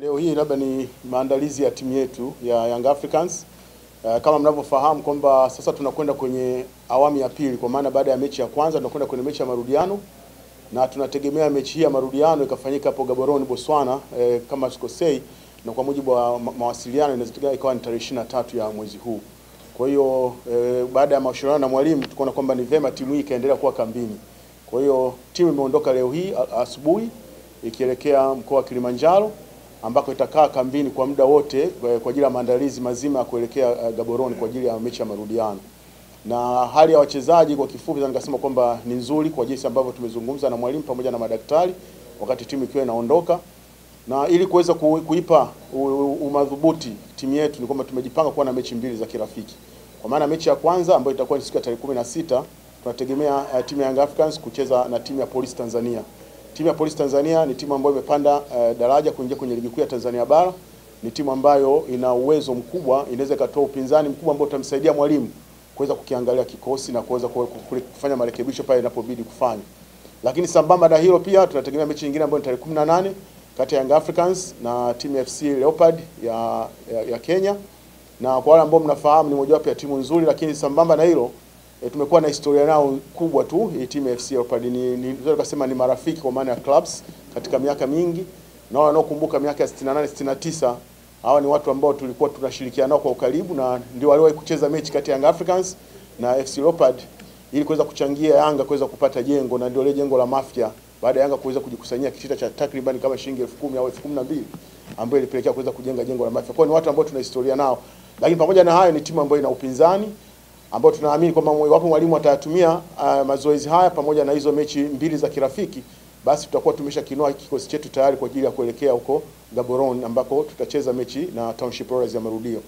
Leo hii labda ni maandalizi ya timu yetu ya Young Africans. Uh, kama mnavyofahamu kwamba sasa tunakwenda kwenye awamu ya pili, kwa maana baada ya mechi ya kwanza tunakwenda kwenye mechi ya marudiano na tunategemea mechi hii ya marudiano ikafanyika hapo Gaborone, Botswana, eh, kama sikosei, na kwa mujibu wa ma mawasiliano inawezekana ikawa ni tarehe 23 ya mwezi huu. Kwa hiyo eh, baada ya mashauriano na mwalimu tukaona kwamba ni vema timu hii ikaendelea kuwa kambini. Kwa hiyo timu imeondoka leo hii asubuhi ikielekea mkoa wa Kilimanjaro ambako itakaa kambini kwa muda wote kwa ajili ya maandalizi mazima ya kuelekea Gaboroni Gaborone kwa ajili ya mechi ya marudiano. Na hali ya wachezaji kwa kifupi nikasema kwamba ni nzuri kwa jinsi ambavyo tumezungumza na mwalimu pamoja na madaktari wakati timu ikiwa inaondoka, na ili kuweza kuipa umadhubuti timu yetu ni kwamba tumejipanga kuwa na mechi mbili za kirafiki, kwa maana mechi ya kwanza ambayo itakuwa ni siku ya tarehe 16 tunategemea uh, timu ya Young Africans kucheza na timu ya Police Tanzania. Timu ya Polisi Tanzania ni timu ambayo imepanda uh, daraja kuingia kwenye ligi kuu ya Tanzania bara. Ni timu ambayo ina uwezo mkubwa, inaweza ikatoa upinzani mkubwa ambao utamsaidia mwalimu kuweza kukiangalia kikosi na kuweza kufanya marekebisho pale inapobidi kufanya. Lakini sambamba na hilo pia tunategemea mechi nyingine ambayo ni tarehe 18 kati ya Young Africans na timu ya FC Leopard ya, ya, ya Kenya. Na kwa wale ambao mnafahamu ni mojawapo ya timu nzuri, lakini sambamba na hilo E, tumekuwa na historia nao kubwa tu. Hii timu ya FC Leopards ni ni kusema ni marafiki kwa maana ya clubs katika miaka mingi, na wao wanaokumbuka miaka ya 68 69, hawa ni watu ambao tulikuwa tunashirikiana nao kwa ukaribu, na ndio waliwahi kucheza mechi kati ya Young Africans na FC Leopards ili kuweza kuchangia Yanga kuweza kupata jengo, na ndio ile jengo la Mafia baada ya Yanga kuweza kujikusanyia kitita cha takriban kama shilingi 10,000 au 12,000 ambayo ilipelekea kuweza kujenga jengo la Mafia. Kwa ni watu ambao tuna historia nao, lakini pamoja na hayo ni timu ambayo ina upinzani ambao tunaamini kwamba iwapo mwalimu atayatumia uh, mazoezi haya pamoja na hizo mechi mbili za kirafiki, basi tutakuwa tumesha kinoa kikosi chetu tayari kwa ajili ya kuelekea huko Gaborone ambako tutacheza mechi na Township Rollers ya marudio.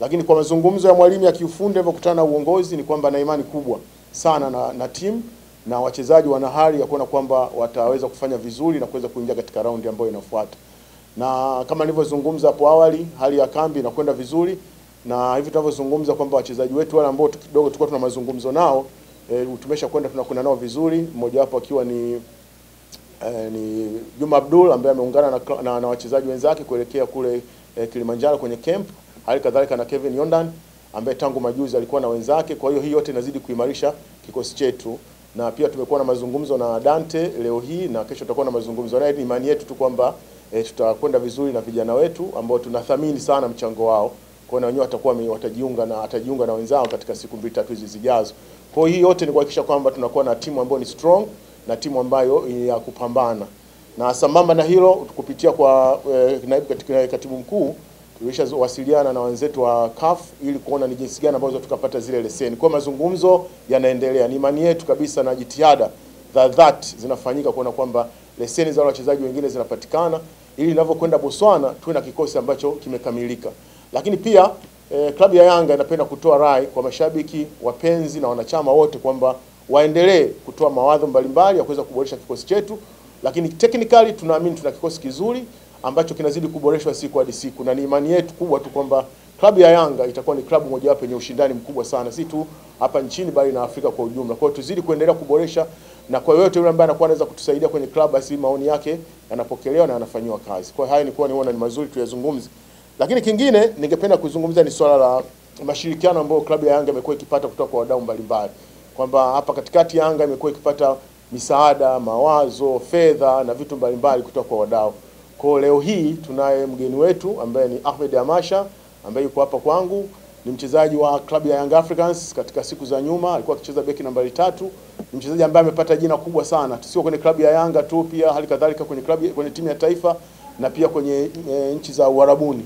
Lakini kwa mazungumzo ya mwalimu ya kiufundi alivyokutana na uongozi ni kwamba na imani kubwa sana na, na timu na wachezaji wana hali ya kuona kwamba wataweza kufanya vizuri na kuweza kuingia katika raundi ambayo inafuata. Na kama nilivyozungumza hapo awali, hali ya kambi inakwenda vizuri na hivi tunavyozungumza kwamba wachezaji wetu wale ambao kidogo tulikuwa tuna mazungumzo nao e, tumesha kwenda tunakwenda nao vizuri, mmoja wapo akiwa ni e, ni Juma Abdul ambaye ameungana na, na, na wachezaji wenzake kuelekea kule e, Kilimanjaro kwenye camp, hali kadhalika na Kevin Yondan ambaye tangu majuzi alikuwa na wenzake. Kwa hiyo hii yote inazidi kuimarisha kikosi chetu, na pia tumekuwa na mazungumzo na Dante leo hii na kesho tutakuwa na mazungumzo naye. Ni imani yetu tu kwamba e, tutakwenda vizuri na vijana wetu ambao tunathamini sana mchango wao kwa na wenyewe watakuwa watajiunga na atajiunga na wenzao katika siku mbili tatu hizi zijazo. Kwa hiyo yote ni kuhakikisha kwamba tunakuwa na timu ambayo ni strong na timu ambayo ya kupambana. Na sambamba na hilo kupitia kwa eh, naibu katika katibu mkuu tulishawasiliana na wenzetu wa CAF ili kuona ni jinsi gani ambazo tukapata zile leseni. Kwa mazungumzo yanaendelea. Ni imani yetu kabisa na jitihada za dhati zinafanyika kuona kwamba leseni za wachezaji wengine zinapatikana ili inavyokwenda Botswana tuwe na kikosi ambacho kimekamilika. Lakini pia eh, klabu ya Yanga inapenda kutoa rai kwa mashabiki, wapenzi na wanachama wote kwamba waendelee kutoa mawazo mbalimbali ya kuweza kuboresha kikosi chetu, lakini technically tunaamini tuna kikosi kizuri ambacho kinazidi kuboreshwa siku hadi siku, na ni imani yetu kubwa tu kwamba klabu ya Yanga itakuwa ni klabu mojawapo yenye ushindani mkubwa sana, si tu hapa nchini bali na Afrika kwa ujumla. Kwa hiyo tuzidi kuendelea kuboresha, na kwa yote yule ambaye anakuwa anaweza kutusaidia kwenye klabu, basi maoni yake yanapokelewa na yanafanyiwa kazi. Kwa hiyo haya nilikuwa niona ni mazuri tuyazungumze. Lakini kingine ningependa kuzungumza ni swala la mashirikiano ambayo klabu ya Yanga imekuwa ikipata kutoka kwa wadau mbalimbali, kwamba hapa katikati Yanga imekuwa ikipata misaada, mawazo, fedha na vitu mbalimbali kutoka kwa wadau. Kwa leo hii tunaye mgeni wetu ambaye ni Ahmed Amasha ambaye yuko hapa kwangu, ni mchezaji wa klabu ya Young Africans. Katika siku za nyuma alikuwa akicheza beki nambari tatu. Ni mchezaji ambaye amepata jina kubwa sana, sio kwenye klabu ya Yanga tu, pia hali kadhalika kwenye klabu, kwenye timu ya taifa na pia kwenye e, nchi za Uarabuni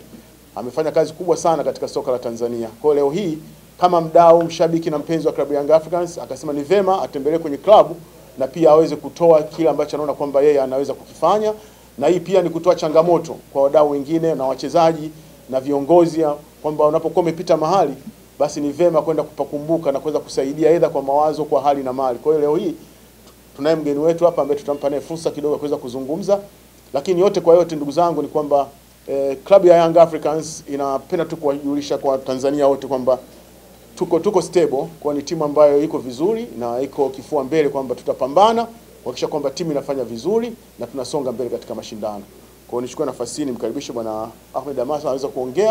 amefanya kazi kubwa sana katika soka la Tanzania. Kwa leo hii kama mdau, mshabiki na mpenzi wa klabu ya Young Africans akasema ni vema atembelee kwenye klabu na pia aweze kutoa kile ambacho anaona kwamba yeye anaweza kukifanya, na hii pia ni kutoa changamoto kwa wadau wengine na wachezaji na viongozi kwamba unapokuwa umepita mahali basi ni vema kwenda kupakumbuka na kuweza kusaidia aidha kwa mawazo, kwa hali na mali. Kwa hiyo leo hii tunaye mgeni wetu hapa ambaye tutampa naye fursa kidogo kuweza kuzungumza, lakini yote kwa yote, ndugu zangu, ni kwamba Eh, klabu ya Young Africans inapenda tu kuwajulisha kwa Tanzania wote kwamba tuko tuko stable, kwa ni timu ambayo iko vizuri na iko kifua mbele, kwamba tutapambana kuhakikisha kwamba timu inafanya vizuri na tunasonga mbele katika mashindano. Kwa hiyo nichukue nafasi hii nimkaribishe bwana Ahmed Amasa aweze kuongea.